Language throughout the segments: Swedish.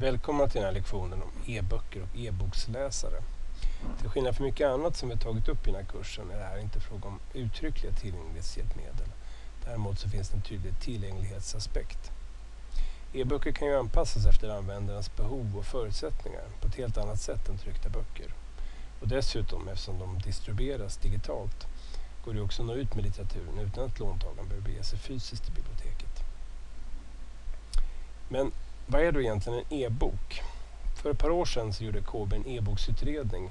Välkomna till den här lektionen om e-böcker och e-boksläsare. Till skillnad från mycket annat som vi tagit upp i den här kursen är det här inte fråga om uttryckliga tillgänglighetshjälpmedel. Däremot så finns det en tydlig tillgänglighetsaspekt. E-böcker kan ju anpassas efter användarens behov och förutsättningar på ett helt annat sätt än tryckta böcker. Och dessutom, eftersom de distribueras digitalt, går det också att nå ut med litteraturen utan att låntagaren behöver bege sig fysiskt till biblioteket. Men vad är då egentligen en e-bok? För ett par år sedan så gjorde KB en e-boksutredning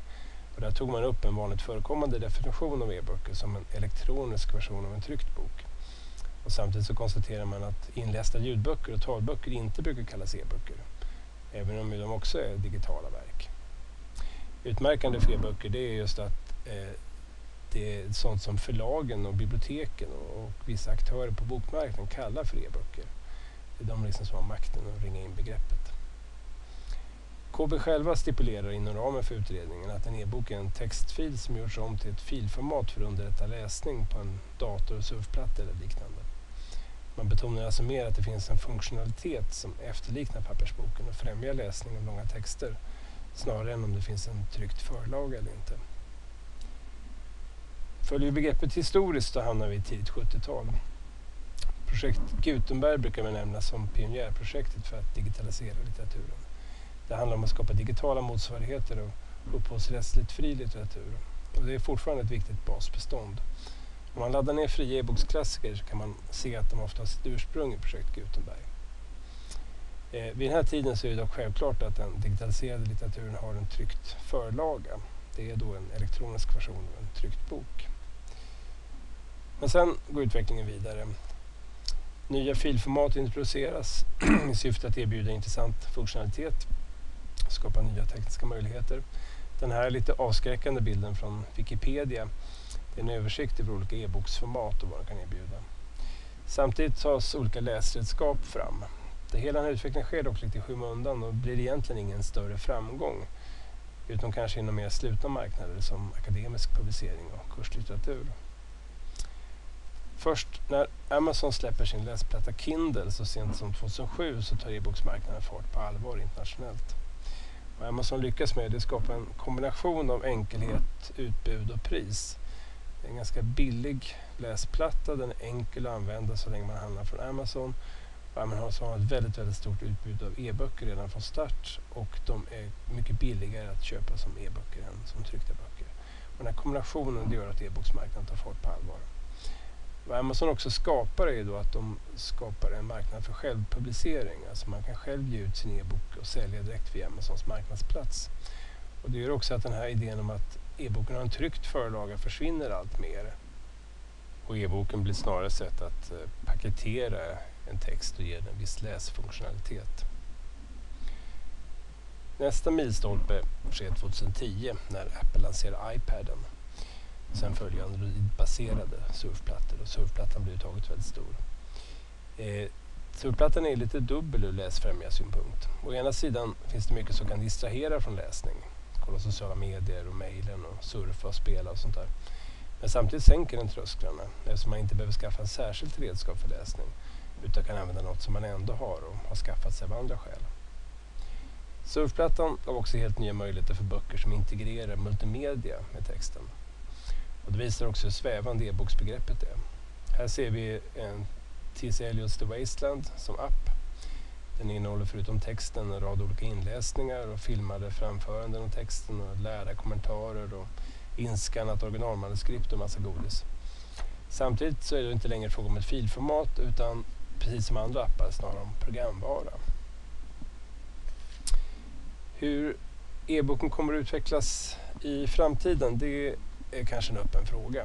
och där tog man upp en vanligt förekommande definition av e-böcker som en elektronisk version av en tryckt bok. Och samtidigt så konstaterar man att inlästa ljudböcker och talböcker inte brukar kallas e-böcker, även om de också är digitala verk. Utmärkande för e-böcker det är just att eh, det är sånt som förlagen och biblioteken och, och vissa aktörer på bokmarknaden kallar för e-böcker. Det är de liksom som har makten att ringa in begreppet. KB själva stipulerar inom ramen för utredningen att en e-bok är en textfil som gjorts om till ett filformat för att underlätta läsning på en dator, surfplatta eller liknande. Man betonar alltså mer att det finns en funktionalitet som efterliknar pappersboken och främjar läsning av långa texter snarare än om det finns en tryckt förlaga eller inte. Följer begreppet historiskt så hamnar vi i tidigt 70-tal. Projekt Gutenberg brukar benämnas som pionjärprojektet för att digitalisera litteraturen. Det handlar om att skapa digitala motsvarigheter och upphovsrättsligt fri litteratur. Och det är fortfarande ett viktigt basbestånd. Om man laddar ner fria e-boksklassiker så kan man se att de ofta har sitt ursprung i projekt Gutenberg. Eh, vid den här tiden så är det dock självklart att den digitaliserade litteraturen har en tryckt förlaga. Det är då en elektronisk version av en tryckt bok. Men sen går utvecklingen vidare. Nya filformat introduceras i syfte att erbjuda intressant funktionalitet, och skapa nya tekniska möjligheter. Den här lite avskräckande bilden från Wikipedia det är en översikt över olika e-boksformat och vad de kan erbjuda. Samtidigt tas olika läsredskap fram. Det hela den här utvecklingen sker dock lite i skymundan och blir egentligen ingen större framgång utom kanske inom mer slutna marknader som akademisk publicering och kurslitteratur. Först när Amazon släpper sin läsplatta Kindle så sent som 2007 så tar e-boksmarknaden fart på allvar internationellt. Vad Amazon lyckas med är att skapa en kombination av enkelhet, utbud och pris. Det är en ganska billig läsplatta, den är enkel att använda så länge man handlar från Amazon. Och Amazon har ett väldigt, väldigt stort utbud av e-böcker redan från start och de är mycket billigare att köpa som e-böcker än som tryckta böcker. Och den här kombinationen gör att e-boksmarknaden tar fart på allvar. Vad Amazon också skapar är då att de skapar en marknad för självpublicering. Alltså man kan själv ge ut sin e-bok och sälja direkt via Amazons marknadsplats. Och det gör också att den här idén om att e-boken har en tryckt förlaga försvinner allt mer. Och e-boken blir snarare ett sätt att eh, paketera en text och ge den en viss läsfunktionalitet. Nästa milstolpe sker 2010 när Apple lanserar iPaden. Sen följer Android-baserade surfplattor och surfplattan blir överhuvudtaget väldigt stor. Eh, surfplattan är lite dubbel ur läsfrämjarsynpunkt. Å ena sidan finns det mycket som kan distrahera från läsning. Kolla sociala medier och mejlen och surfa och spela och sånt där. Men samtidigt sänker den trösklarna eftersom man inte behöver skaffa ett särskilt redskap för läsning utan kan använda något som man ändå har och har skaffat sig av andra skäl. Surfplattan gav också helt nya möjligheter för böcker som integrerar multimedia med texten. Och det visar också hur svävande e-boksbegreppet är. Här ser vi en T.C. Eliots The Wasteland som app. Den innehåller förutom texten en rad olika inläsningar och filmade framföranden av texten och lärda kommentarer och inskannat originalmanuskript och massa godis. Samtidigt så är det inte längre fråga om ett filformat utan precis som andra appar snarare om programvara. Hur e-boken kommer att utvecklas i framtiden det är kanske en öppen fråga.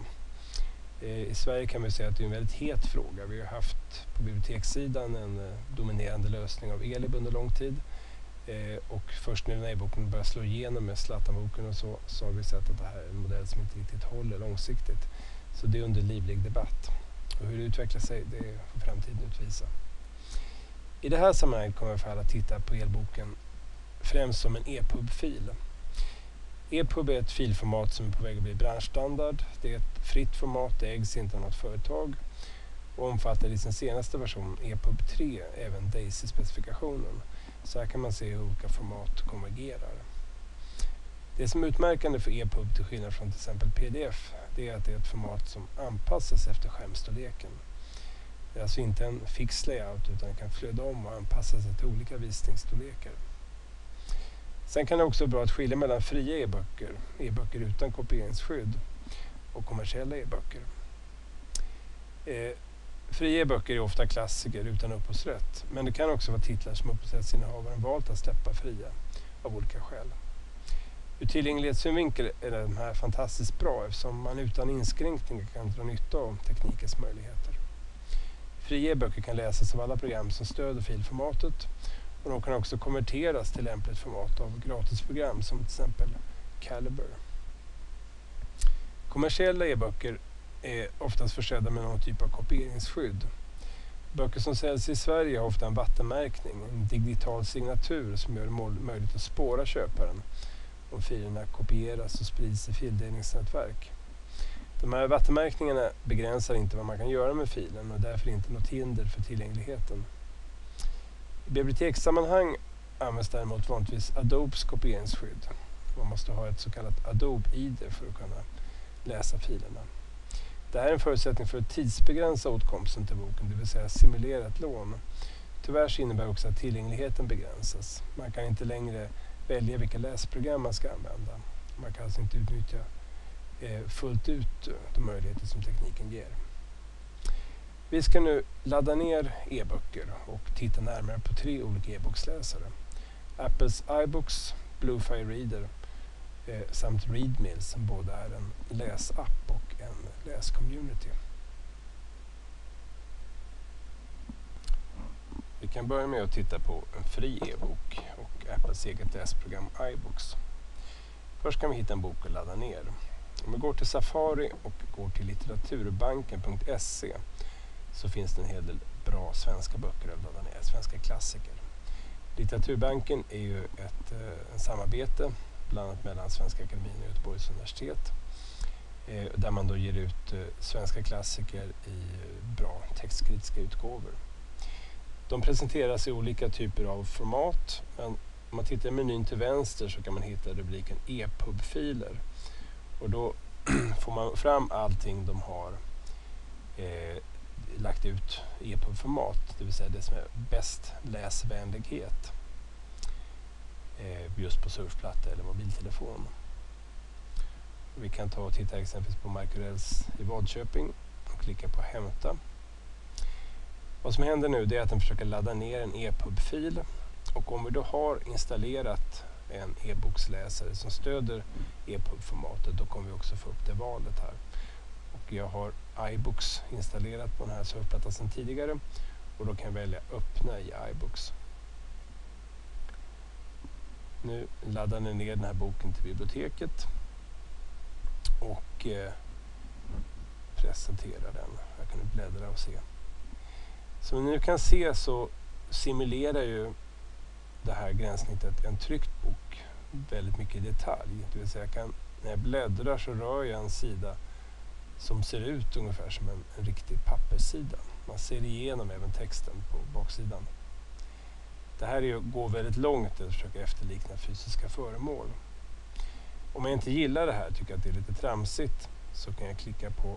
Eh, I Sverige kan vi säga att det är en väldigt het fråga. Vi har haft på bibliotekssidan en eh, dominerande lösning av Elib under lång tid. Eh, och först nu när e-boken börjar slå igenom med Zlatanboken och så, så har vi sett att det här är en modell som inte riktigt håller långsiktigt. Så det är under livlig debatt. Och hur det utvecklar sig, det får framtiden utvisa. I det här sammanhanget kommer vi för alla titta på elboken främst som en EPUB-fil. EPUB är ett filformat som är på väg att bli branschstandard. Det är ett fritt format, det ägs inte av något företag och omfattar i sin senaste version EPUB 3 även DAISY-specifikationen. Så här kan man se hur olika format konvergerar. Det som är utmärkande för EPUB till skillnad från till exempel PDF det är att det är ett format som anpassas efter skärmstorleken. Det är alltså inte en fix layout utan kan flöda om och anpassa sig till olika visningsstorlekar. Sen kan det också vara bra att skilja mellan fria e-böcker, e-böcker utan kopieringsskydd och kommersiella e-böcker. Eh, fria e-böcker är ofta klassiker utan upphovsrätt men det kan också vara titlar som upphovsrättsinnehavaren valt att släppa fria av olika skäl. Ur tillgänglighetssynvinkel är de här fantastiskt bra eftersom man utan inskränkningar kan dra nytta av teknikens möjligheter. Fria e-böcker kan läsas av alla program som stöder filformatet och de kan också konverteras till lämpligt format av gratisprogram som till exempel Caliber. Kommersiella e-böcker är oftast försedda med någon typ av kopieringsskydd. Böcker som säljs i Sverige har ofta en vattenmärkning, en digital signatur som gör det möjligt att spåra köparen om filerna kopieras och sprids i fildelningsnätverk. De här vattenmärkningarna begränsar inte vad man kan göra med filen och därför inte något hinder för tillgängligheten. I bibliotekssammanhang används däremot vanligtvis Adobes kopieringsskydd. Man måste ha ett så kallat Adobe-ID för att kunna läsa filerna. Det här är en förutsättning för att tidsbegränsa åtkomsten till boken, det vill säga simulera ett lån. Tyvärr så innebär också att tillgängligheten begränsas. Man kan inte längre välja vilka läsprogram man ska använda. Man kan alltså inte utnyttja eh, fullt ut eh, de möjligheter som tekniken ger. Vi ska nu ladda ner e-böcker och titta närmare på tre olika e-boksläsare. Apples iBooks, Bluefire Reader eh, samt Readmill som både är en läsapp och en läscommunity. Vi kan börja med att titta på en fri e-bok och Apples eget läsprogram iBooks. Först kan vi hitta en bok att ladda ner. Om vi går till Safari och går till litteraturbanken.se så finns det en hel del bra svenska böcker att ladda ner, svenska klassiker. Litteraturbanken är ju ett eh, samarbete bland annat mellan Svenska Akademien och Göteborgs universitet eh, där man då ger ut eh, svenska klassiker i eh, bra textkritiska utgåvor. De presenteras i olika typer av format. Men om man tittar i menyn till vänster så kan man hitta rubriken EPUB-filer. Och då får man fram allting de har eh, lagt ut EPUB-format, det vill säga det som är bäst läsvänlighet eh, just på surfplatta eller mobiltelefon. Vi kan ta och titta exempelvis på Markurells i Vadköping och klicka på hämta. Vad som händer nu är att den försöker ladda ner en EPUB-fil och om vi då har installerat en e-boksläsare som stöder EPUB-formatet då kommer vi också få upp det valet här. Och jag har iBooks installerat på den här surfplattan sedan tidigare och då kan jag välja öppna i iBooks. Nu laddar ni ner den här boken till biblioteket och eh, presenterar den. Jag kan bläddra och se. Som ni nu kan se så simulerar ju det här gränssnittet en tryckt bok väldigt mycket i detalj. Det vill säga kan, när jag bläddrar så rör jag en sida som ser ut ungefär som en, en riktig papperssida. Man ser igenom även texten på baksidan. Det här är, att gå väldigt långt att försöka efterlikna fysiska föremål. Om jag inte gillar det här, tycker att det är lite tramsigt, så kan jag klicka på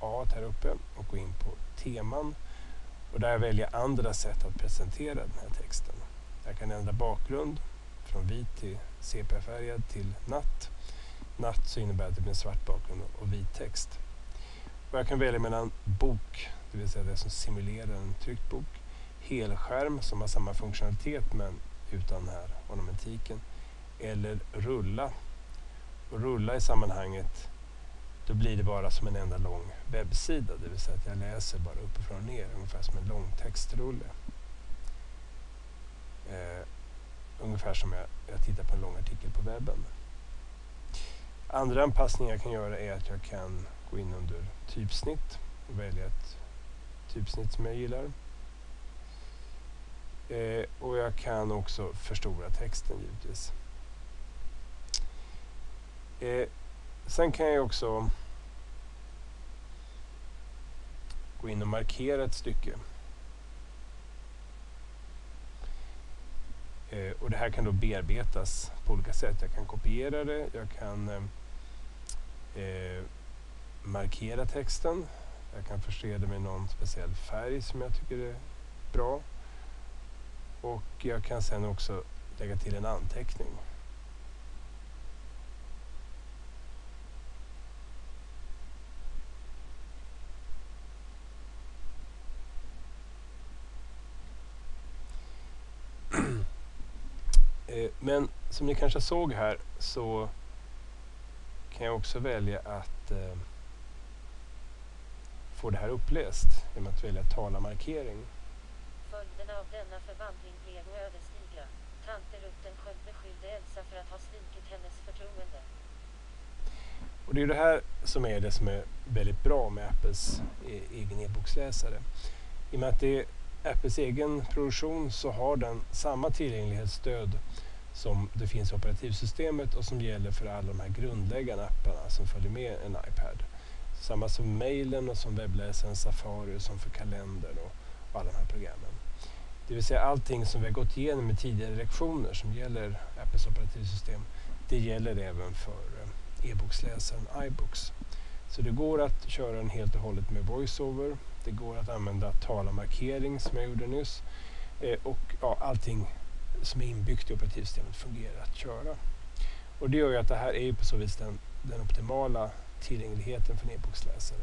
A här uppe och gå in på teman och där väljer jag andra sätt att presentera den här texten. Jag kan ändra bakgrund från vit till CP-färgad till natt. Natt så innebär det att det blir en svart bakgrund och vit text. Och jag kan välja mellan bok, det vill säga det som simulerar en tryckt bok, helskärm som har samma funktionalitet men utan den här ornamentiken, eller rulla. Och rulla i sammanhanget då blir det bara som en enda lång webbsida. Det vill säga att jag läser bara uppifrån och ner, ungefär som en lång textrulle. Eh, ungefär som jag, jag tittar på en lång artikel på webben. Andra anpassningar jag kan göra är att jag kan gå in under typsnitt och välja ett typsnitt som jag gillar. Eh, och jag kan också förstora texten givetvis. Eh, sen kan jag också gå in och markera ett stycke. Eh, och det här kan då bearbetas på olika sätt. Jag kan kopiera det, jag kan eh, eh, markera texten, jag kan förse det med någon speciell färg som jag tycker är bra. Och jag kan sen också lägga till en anteckning. Eh, men som ni kanske såg här så kan jag också välja att eh, få det här uppläst genom att välja talarmarkering. Följderna av denna förvandling blev ödesdigra. Tante Ruttenskjöld beskyllde Elsa för att ha svikit hennes förtroende. Och det är det här som är det som är väldigt bra med Apples e egen e-boksläsare. I och med att det är Apples egen produktion så har den samma tillgänglighetsstöd som det finns i operativsystemet och som gäller för alla de här grundläggande apparna som följer med en iPad. Samma som mejlen och som webbläsaren Safari och som för kalender och, och alla de här programmen. Det vill säga allting som vi har gått igenom i tidigare lektioner som gäller Apples operativsystem, det gäller även för eh, e-boksläsaren iBooks. Så det går att köra den helt och hållet med VoiceOver. Det går att använda talarmarkering som jag gjorde nyss. Eh, och ja, allting som är inbyggt i operativsystemet fungerar att köra. Och det gör ju att det här är på så vis den, den optimala tillgängligheten för en e-boksläsare.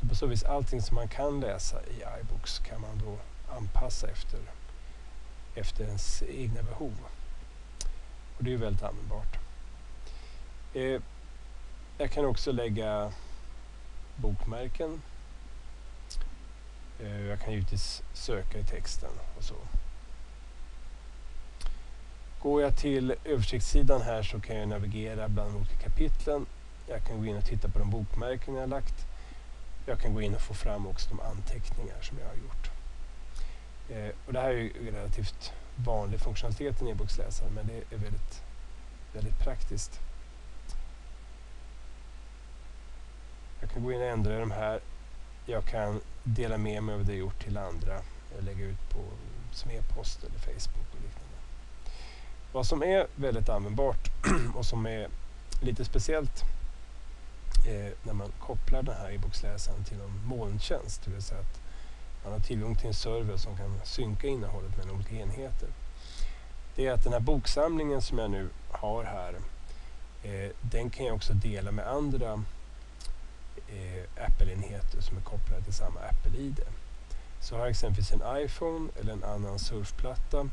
Så på så vis allting som man kan läsa i iBooks kan man då anpassa efter, efter ens egna behov. Och det är ju väldigt användbart. Eh, jag kan också lägga bokmärken. Eh, jag kan givetvis söka i texten och så. Går jag till översiktssidan här så kan jag navigera bland de olika kapitlen. Jag kan gå in och titta på de bokmärken jag har lagt. Jag kan gå in och få fram också de anteckningar som jag har gjort. Eh, och det här är ju relativt vanlig funktionalitet i en e-boksläsare men det är väldigt, väldigt praktiskt. Jag kan gå in och ändra i de här. Jag kan dela med mig av det jag gjort till andra. Lägga ut på som e-post eller Facebook och liknande. Vad som är väldigt användbart och som är lite speciellt eh, när man kopplar den här e-boksläsaren till en molntjänst, det vill säga att man har tillgång till en server som kan synka innehållet mellan olika enheter. Det är att den här boksamlingen som jag nu har här, eh, den kan jag också dela med andra eh, Apple-enheter som är kopplade till samma Apple-ID. Så har jag exempelvis en iPhone eller en annan surfplatta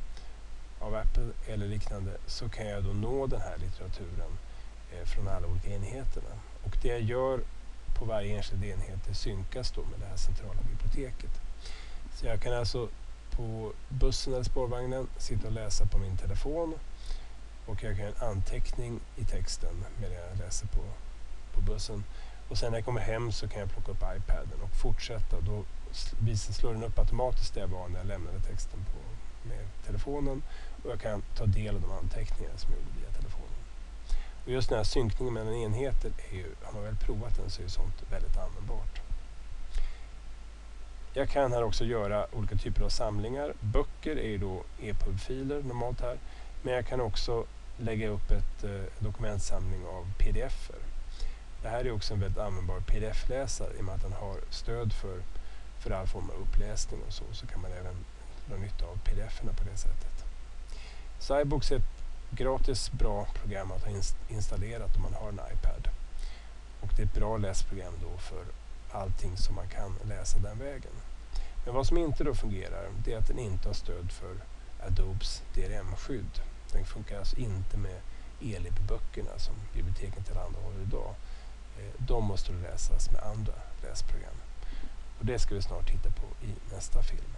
av Apple eller liknande så kan jag då nå den här litteraturen eh, från alla olika enheterna. Och det jag gör på varje enskild enhet det synkas då med det här centrala biblioteket. Så jag kan alltså på bussen eller spårvagnen sitta och läsa på min telefon och jag kan göra en anteckning i texten medan jag läser på, på bussen. Och sen när jag kommer hem så kan jag plocka upp iPaden och fortsätta. Då slår den upp automatiskt där jag var när jag lämnade texten på, med telefonen och jag kan ta del av de anteckningar som jag gjorde via telefonen. Och just den här synkningen mellan enheter, är ju, har man väl provat den så är sånt väldigt användbart. Jag kan här också göra olika typer av samlingar. Böcker är ju då EPUB-filer normalt här. Men jag kan också lägga upp ett eh, dokumentsamling av pdf-er. Det här är också en väldigt användbar pdf-läsare i och med att den har stöd för, för all form av uppläsning och så. Så kan man även dra nytta av pdf-erna på det sättet. Cybox är ett gratis bra program att ha installerat om man har en iPad. Och det är ett bra läsprogram då för allting som man kan läsa den vägen. Men vad som inte då fungerar det är att den inte har stöd för Adobes DRM-skydd. Den funkar alltså inte med ELIB-böckerna som biblioteken tillhandahåller idag. Eh, de måste läsas med andra läsprogram. Och det ska vi snart titta på i nästa film.